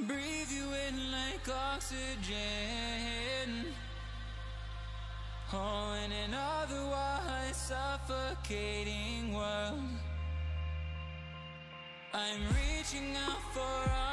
Breathe you in like oxygen. Oh, in an otherwise suffocating world, I'm reaching out for.